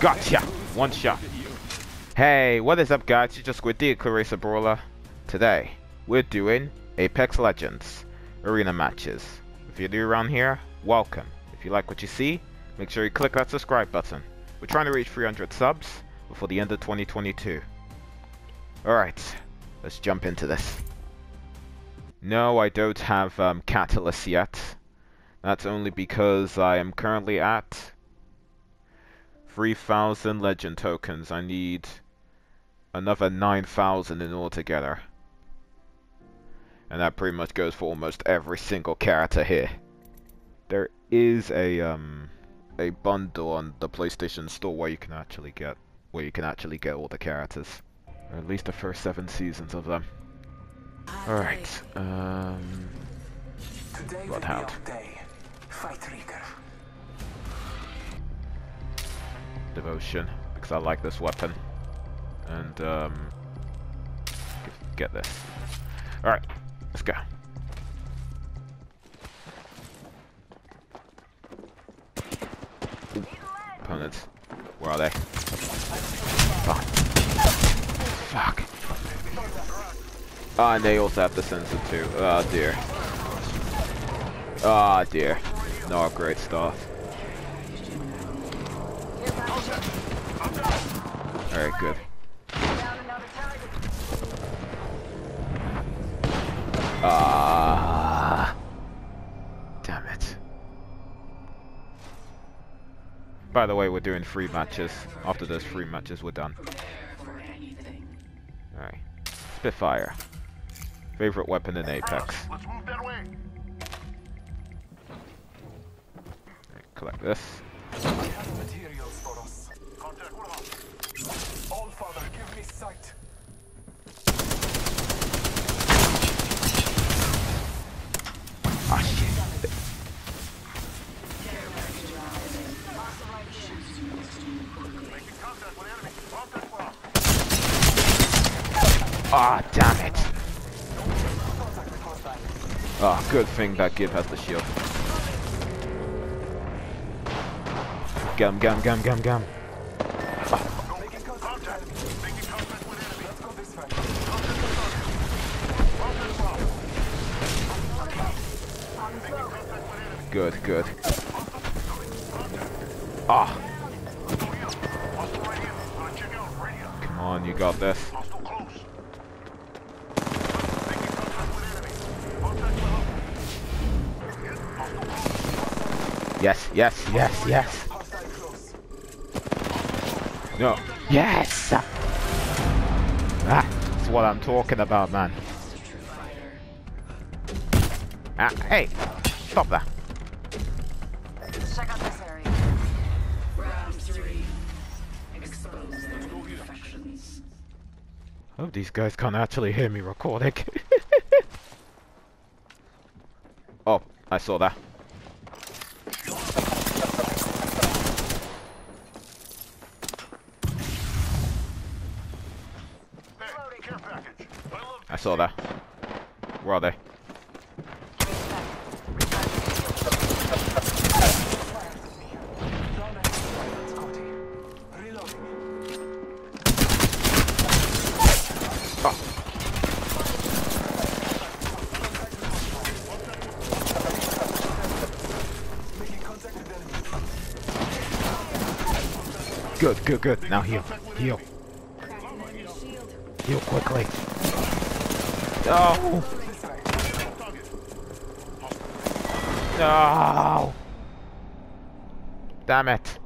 Gotcha! One shot. Hey, what is up guys? It's just Squid the Clarissa Brawler. Today, we're doing Apex Legends Arena matches. If you're new around here, welcome. If you like what you see, make sure you click that subscribe button. We're trying to reach 300 subs before the end of 2022. Alright, let's jump into this. No, I don't have um, Catalyst yet. That's only because I am currently at 3,000 legend tokens. I need another 9,000 in altogether. And that pretty much goes for almost every single character here. There is a um a bundle on the PlayStation Store where you can actually get where you can actually get all the characters. Or at least the first seven seasons of them. Alright, um Bloodhound. Fight Reaker. Devotion, because I like this weapon. And um get this. Alright, let's go. Opponents. Where are they? Fuck. Fuck. Ah, and they also have the sensor too. Oh dear. Ah dear. Not great stuff. Alright, good. Ah. Damn it. By the way, we're doing three matches. After those three matches, we're done. Alright. Spitfire. Favorite weapon in Apex. Let's move that way. Collect this. All father, give me sight. Ah. Ah, damn it. Ah, good thing that Gib has the shield. Gum, gum, gum, gum, gum. Good, good. Ah, come on, you got this. Yes, yes, yes, yes. No. Yes! Ah, that's what I'm talking about, man. Ah, hey! Stop that. Oh, these guys can't actually hear me recording. oh, I saw that. I saw that. Where are they? Good, good, good. Now heal. Heal. Heal quickly. No! No! Damn it.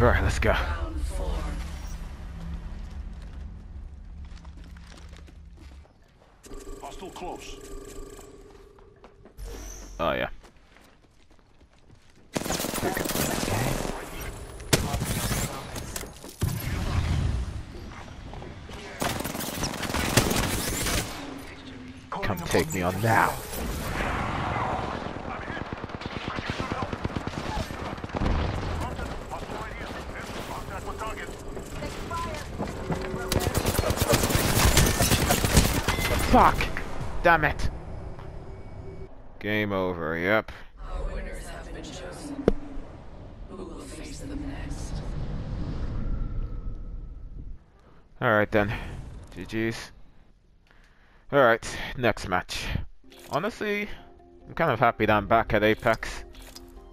Alright, let's go. Hostile close. Oh, yeah. Come take me on now. Fuck! Damn it! Game over, yep. Alright then. GG's. Alright, next match. Honestly, I'm kind of happy that I'm back at Apex.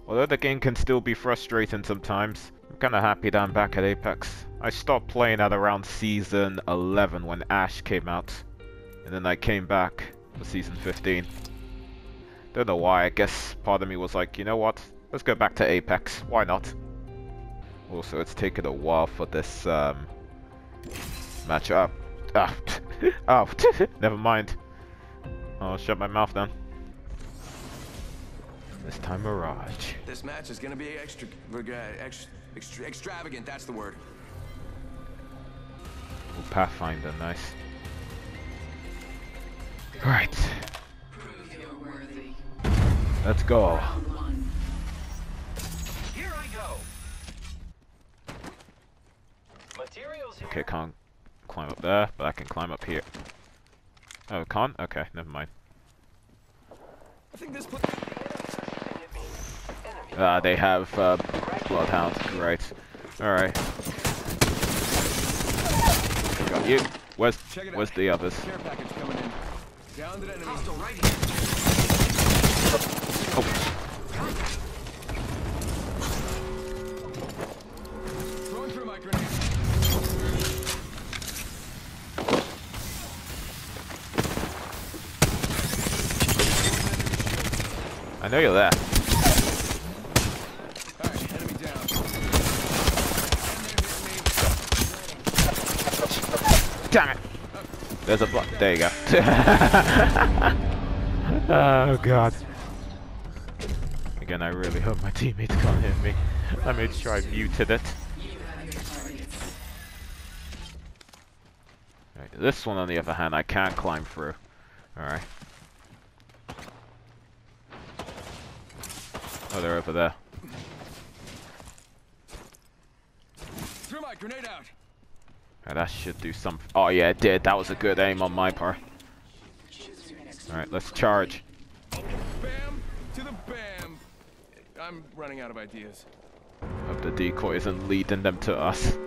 Although the game can still be frustrating sometimes, I'm kind of happy that I'm back at Apex. I stopped playing at around season 11 when Ash came out. And then I came back for season 15. Don't know why, I guess part of me was like, you know what, let's go back to Apex, why not? Also, it's taken a while for this um, match up. Ah, oh, never mind. I'll shut my mouth then. This time Mirage. This match is gonna be extra, extra, extra extravagant. That's the word. Ooh, Pathfinder, nice. Right, Prove you're worthy. let's go. Here I go. Materials here. Okay, can't climb up there, but I can climb up here. Oh, can't? Okay, never mind. I think this. Ah, they have uh, Bloodhound. Great. Alright. Got you. Where's, Check it out. where's the others? Care I know you're there. All right, enemy down. Damn it! There's a block. There you go. oh god. Again, I really hope my teammates can't hear me. I made sure I muted it. You have your targets. Right, this one, on the other hand, I can't climb through. Alright. Oh, they're over there. Threw my grenade out. Right, that should do something. Oh yeah, it did. That was a good aim on my part. Alright, let's charge. Bam to the bam. I'm running out of ideas. Hope the decoy isn't leading them to us.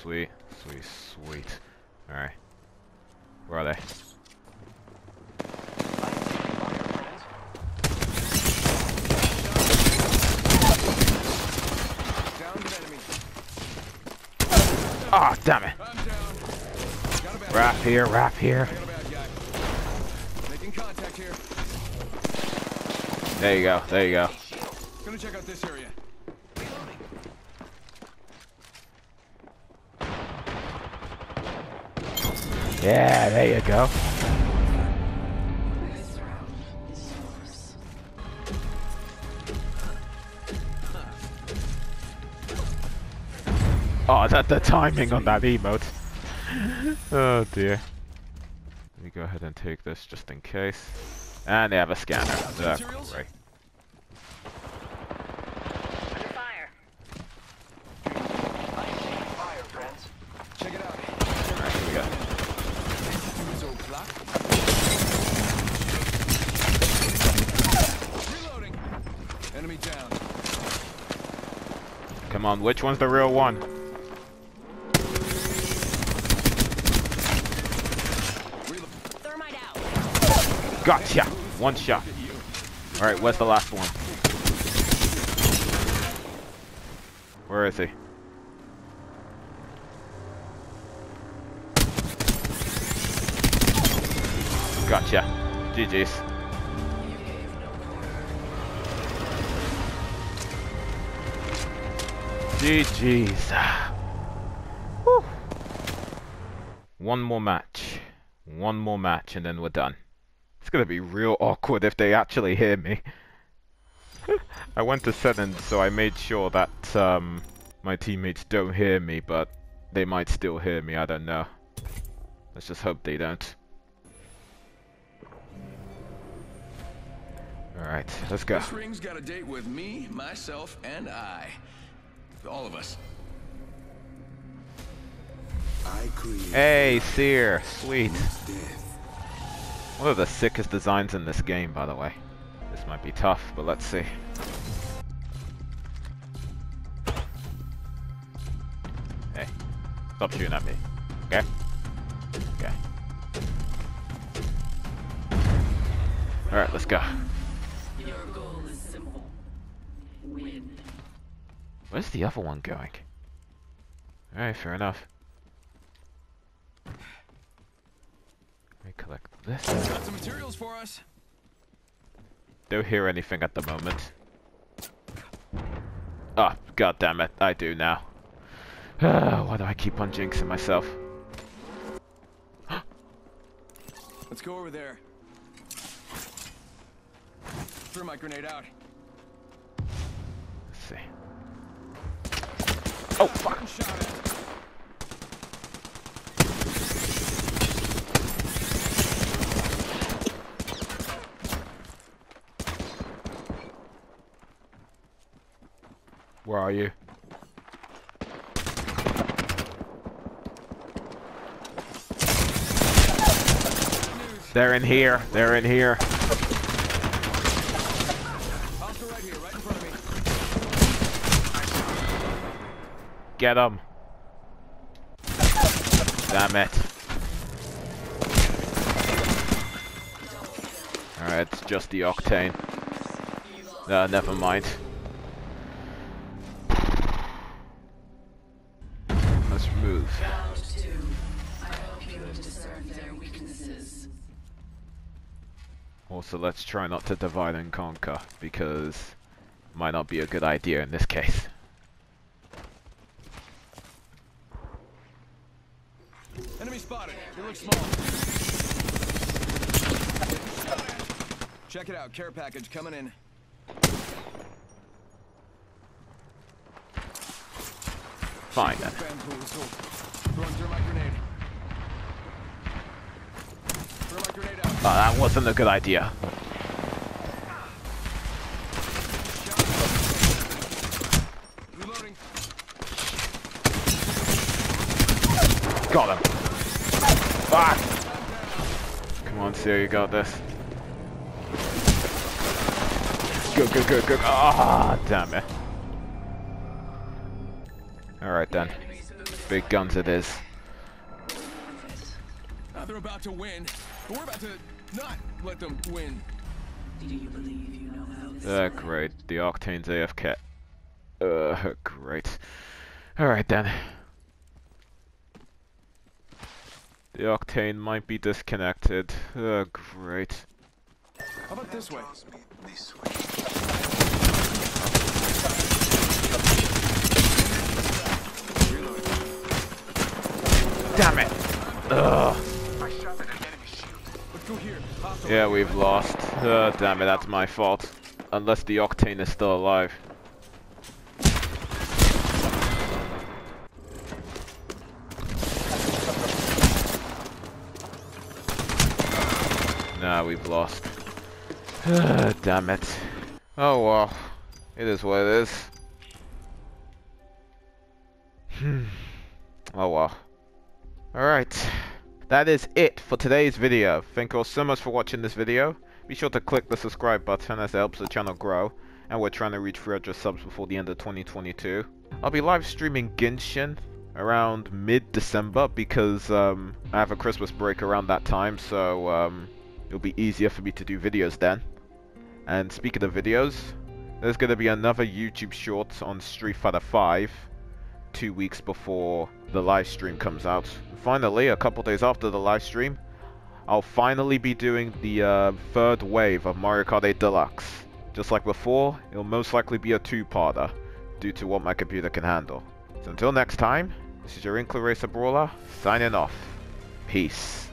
Sweet, sweet, sweet. Alright. Where are they? Downed an enemy. Ah, damn it! I'm down. Got a bad. Wrap here, wrap here. I got a bad guy. Making contact here. There you go, there you go. Gonna check out this area. Yeah, there you go. Oh, that the timing on that emote. oh dear. Let me go ahead and take this just in case. And they have a scanner. That's great. Fire. Fire, friends. Check it out. Alright, here we go. So Enemy down. Come on, which one's the real one? Thermite out. Gotcha! One shot. Alright, where's the last one? Where is he? Gotcha. GG's. GG's. Whew. One more match. One more match and then we're done. It's gonna be real awkward if they actually hear me. I went to settings so I made sure that um, my teammates don't hear me, but they might still hear me, I don't know. Let's just hope they don't. Alright, let's go. This ring's got a date with me, myself, and I. All of us. I Hey, Seer, sweet. One of the sickest designs in this game, by the way. This might be tough, but let's see. Hey, stop shooting at me. Okay? Okay. Alright, let's go. Your goal is simple. Win. Where's the other one going? Alright, fair enough. Let me collect this. Got some materials for us. Don't hear anything at the moment. Ah, god damn it, I do now. Why do I keep on jinxing myself? Let's go over there. Throw my grenade out. Let's see. Oh, fuck! Where are you? They're in here. They're in here. Get them. Damn it. Alright, it's just the octane. Uh, never mind. Also, let's try not to divide and conquer, because might not be a good idea in this case. Enemy spotted. They look small. Check it out. Care package coming in. Fine then. Bamboozled. Throwing thermite grenade. Thermite grenade out. Oh, that wasn't a good idea. Got him. Fuck! Come on, Seer, you got this. Go, go, go, go. Ah, damn it. Alright then. Big guns it is. Now they're about to win, but we're about to not let them win. Do you believe you know how this Uh, great. The Octane's AFK. Uh, great. Alright then. The Octane might be disconnected. Uh, great. How about this way? this way? Damn it! Ugh. Yeah, we've lost. Uh, damn it, that's my fault. Unless the Octane is still alive. Nah, we've lost. damn it. Oh well. It is what it is. Hmm. Oh well. Alright. That is it for today's video. Thank you all so much for watching this video. Be sure to click the subscribe button as it helps the channel grow. And we're trying to reach 300 subs before the end of 2022. I'll be live streaming Genshin around mid-December because um, I have a Christmas break around that time. So um, it'll be easier for me to do videos then. And speaking of videos, there's going to be another YouTube short on Street Fighter 5 two weeks before the live stream comes out. Finally, a couple days after the live stream, I'll finally be doing the uh, third wave of Mario Kart 8 Deluxe. Just like before, it'll most likely be a two-parter, due to what my computer can handle. So until next time, this is your Inkling Racer Brawler, signing off. Peace.